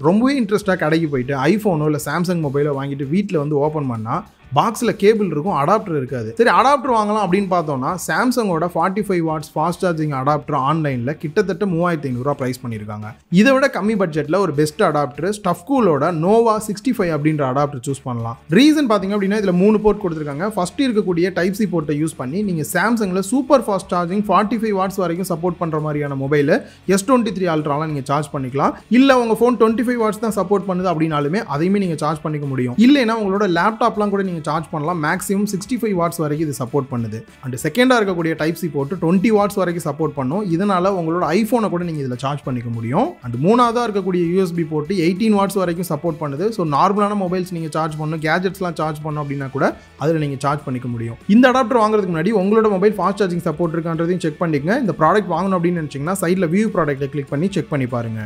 ரொம்பவே இன்ட்ரெஸ்ட்டாக கடைக்கு போயிட்டு ஐஃபோனோ இல்லை சாம்சங் மொபைலோ வாங்கிட்டு வீட்டில் வந்து ஓப்பன் பண்ணால் பாக்ஸில் கேபிள் இருக்கும் அடாப்டர் இருக்காது. சரி அடாப்டர் வாங்கலாம் அப்படின்னு பார்த்தோம்னா சாம்சங்கோட forty five watts fast charging adapter ஆன்லைனில் கிட்டத்தட்ட மூவாயிரத்தி ஐநூறுரூவா ப்ரைஸ் பண்ணியிருக்காங்க. இதை விட கம்மி பட்ஜெட்டில் ஒரு பெஸ்ட் அடாப்டர் ஸ்டஃப் கூலோட நோவா சிக்ஸ்டி ஃபைவ் அப்படின்ற அடாப்டர் சூஸ் பண்ணலாம். ரீசன் பார்த்தீங்க அப்படின்னா இதில் மூணு போர்ட் கொடுத்துருக்காங்க. ஃபர்ஸ்ட் இருக்கக்கூடிய டைப் சி போர்ட்டை யூஸ் பண்ணி நீங்கள் சாம்சங்கில் super fast charging forty five watts வரைக்கும் சப்போர்ட் பண்ணுற மாதிரியான மொபைல் எஸ் டுவெண்ட்டி த்ரீ அல்ட்ராலாம் நீங்கள் சார்ஜ் பண்ணிக்கலாம். இல்லை உங்கள் ஃபோன் டுவெண்ட்டி ஃபைவ் வாட்ஸ் தான் சப்போர்ட் பண்ணுது அப்படின்னாலுமே அதையுமே நீங்கள் சார்ஜ் பண்ணிக்க முடியும். இல்லைன்னா உங்களோட லேப்டாப்லாம் கூட நீங்கள் சார்ஜ் பண்ணலாம். மேக்ஸிமம் சிக்ஸ்டி ஃபைவ் வாட்ஸ் வரைக்கும் இது சப்போர்ட் பண்ணுது. அண்ட் செகண்டாக இருக்கக்கூடிய டைப் சி போட்டு டுவெண்ட்டி வாட்ஸ் வரைக்கும் சப்போர்ட் பண்ணும். இதனால் உங்களோட ஐஃபோனை கூட நீங்கள் இதில் சார்ஜ் பண்ணிக்க முடியும். அண்ட் மூணாவதாக இருக்கக்கூடிய யூஎஸ்பி போட்டு எயிட்டீன் வாட்ஸ் வரைக்கும் சப்போர்ட் பண்ணுது. ஸோ நார்மலான மொபைல்ஸ் நீங்கள் சார்ஜ் பண்ணணும் கேஜெட்ஸ்லாம் சார்ஜ் பண்ணணும் அப்படின்னா கூட அதில் நீங்கள் சார்ஜ் பண்ணிக்க முடியும். இந்த அடாப்டர் வாங்குறதுக்கு முன்னாடி உங்களோட மொபைல் ஃபாஸ்ட் சார்ஜிங் சப்போர்ட் இருக்கான்றதையும் செக் பண்ணிக்கங்க. இந்த ப்ராடக்ட் வாங்கணும் அப்படின்னு நினச்சிங்கன்னா சைடில் வியூ ப்ராடக்ட்டை கிளிக் பண்ணி செக் பண்ணி பாருங்க.